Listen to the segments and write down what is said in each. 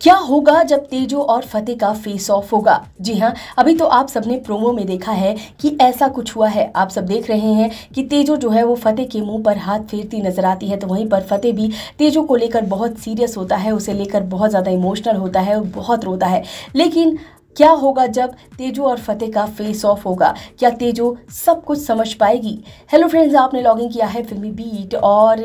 क्या होगा जब तेजो और फतेह का फेस ऑफ़ होगा? जी हाँ अभी तो आप सबने प्रोमो में देखा है कि ऐसा कुछ हुआ है। आप सब देख रहे हैं कि तेजो जो है वो फतेह के मुँह पर हाथ फेरती नज़र आती है तो वहीं पर फतेह भी तेजो को लेकर बहुत सीरियस होता है, उसे लेकर बहुत ज़्यादा इमोशनल होता है बहुत रोता है। लेकिन क्या होगा जब तेजो और फतेह का फेस ऑफ़ होगा? क्या तेजो सब कुछ समझ पाएगी? हेलो फ्रेंड्स आपने लॉगिन किया है फिल्मी बीट और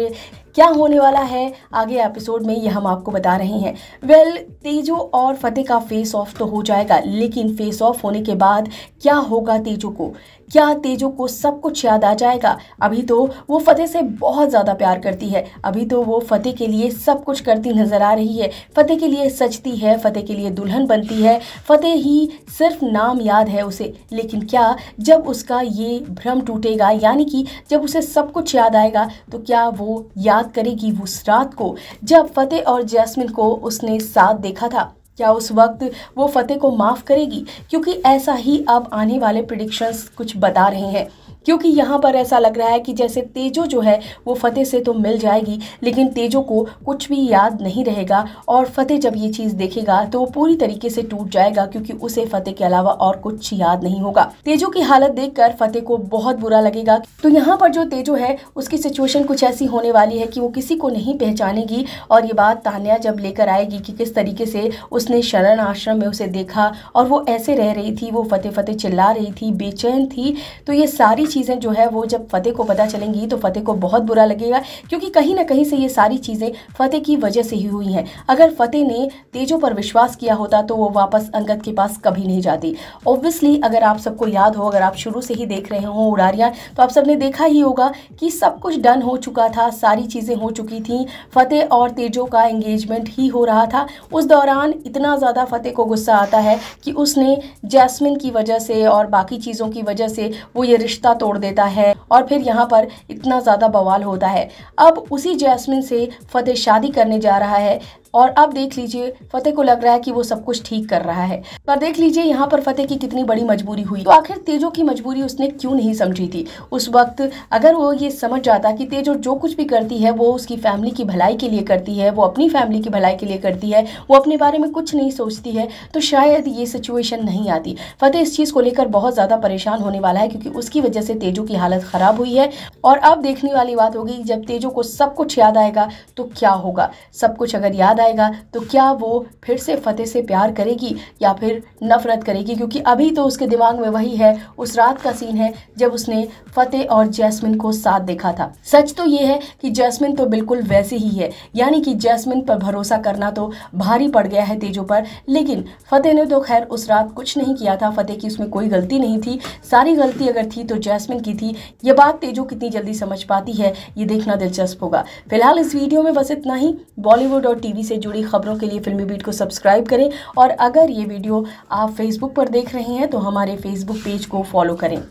क्या होने वाला है? आगे एपिसोड में ये हम आपको बता रहे हैं। वेल well, तेजो और फतेह का फेस ऑफ़ तो हो जाएगा लेकिन फेस ऑफ़ होने के बाद क्या होगा तेजो को? क्या तेजो को सब कुछ याद आ जाएगा? अभी तो वो फतेह से बहुत ज़्यादा प्यार करती है। अभी तो वो फतेह के लिए सब कुछ करती नज़र आ रही है। फतेह के लिए सचती है फतेह के लिए दुल्हन बनती है। फतेह ही सिर्फ़ नाम याद है उसे। लेकिन क्या जब उसका ये भ्रम टूटेगा यानी कि जब उसे सब कुछ याद आएगा तो क्या वो याद करेगी उस रात को, जब फतेह और जैस्मिन को उसने साथ देखा था। क्या उस वक्त वो फतेह को माफ़ करेगी? क्योंकि ऐसा ही अब आने वाले प्रिडिक्शंस कुछ बता रहे हैं। क्योंकि यहाँ पर ऐसा लग रहा है कि जैसे तेजो जो है, वो फतेह से तो मिल जाएगी, लेकिन तेजो को कुछ भी याद नहीं रहेगा और फतेह जब ये चीज़ देखेगा तो वो पूरी तरीके से टूट जाएगा क्योंकि उसे फतेह के अलावा और कुछ याद नहीं होगा। तेजो की हालत देखकर फतेह को बहुत बुरा लगेगा। तो यहाँ पर जो तेजो है, उसकी सिचुएशन कुछ ऐसी होने वाली है कि वो किसी को नहीं पहचानेगी और ये बात तानिया जब लेकर आएगी कि किस तरीके से उसने शरण आश्रम में उसे देखा और वो ऐसे रह रही थी, वो फतेह फतेह चिल्ला रही थी, बेचैन थी तो ये सारी चीज़ें जो है वो जब फतेह को पता चलेंगी तो फतेह को बहुत बुरा लगेगा, क्योंकि कहीं ना कहीं से ये सारी चीज़ें फतेह की वजह से ही हुई हैं। अगर फतेह ने तेजो पर विश्वास किया होता तो वो वापस अंगद के पास कभी नहीं जाती। ऑब्वियसली अगर आप सबको याद हो, अगर आप शुरू से ही देख रहे हो उड़ारियाँ तो आप सबने देखा ही होगा कि सब कुछ डन हो चुका था, सारी चीज़ें हो चुकी थी, फतेह और तेजो का एंगेजमेंट ही हो रहा था। उस दौरान इतना ज़्यादा फतेह को गुस्सा आता है कि उसने जैस्मिन की वजह से और बाकी चीज़ों की वजह से वो ये रिश्ता तोड़ देता है और फिर यहाँ पर इतना ज़्यादा बवाल होता है। अब उसी जैस्मिन से फतेह शादी करने जा रहा है। और अब देख लीजिए फतेह को लग रहा है कि वो सब कुछ ठीक कर रहा है। पर देख लीजिए यहाँ पर फतेह की कितनी बड़ी मजबूरी हुई। तो आखिर तेजो की मजबूरी उसने क्यों नहीं समझी थी? उस वक्त अगर वो ये समझ जाता कि तेजो जो कुछ भी करती है, वो उसकी फैमिली की भलाई के लिए करती है, वो अपनी फैमिली की भलाई के लिए करती है, वो अपने बारे में कुछ नहीं सोचती है तो शायद ये सिचुएशन नहीं आती। फतेह इस चीज़ को लेकर बहुत ज़्यादा परेशान होने वाला है क्योंकि उसकी वजह से तेजो की हालत ख़राब हुई है। और अब देखने वाली बात होगी, जब तेजो को सब कुछ याद आएगा तो क्या होगा? सब कुछ अगर याद आएगा तो क्या वो फिर से फतेह से प्यार करेगी या फिर नफरत करेगी? क्योंकि अभी तो उसके दिमाग में वही है, उस रात का सीन है जब उसने फतेह और जैस्मिन को साथ देखा था। सच तो ये है कि जैस्मिन तो बिल्कुल वैसी ही है, यानी कि जैस्मिन पर भरोसा करना तो भारी पड़ गया है तेजो पर, लेकिन फतेह ने तो खैर उस रात कुछ नहीं किया था, फतेह की उसमें कोई गलती नहीं थी। सारी गलती अगर थी तो जैस्मिन की थी। ये बात तेजो कितनी जल्दी समझ पाती है, ये देखना दिलचस्प होगा। फ़िलहाल इस वीडियो में बस इतना ही। बॉलीवुड और टीवी से जुड़ी खबरों के लिए फिल्मी बीट को सब्सक्राइब करें और अगर ये वीडियो आप फेसबुक पर देख रहे हैं तो हमारे फेसबुक पेज को फॉलो करें।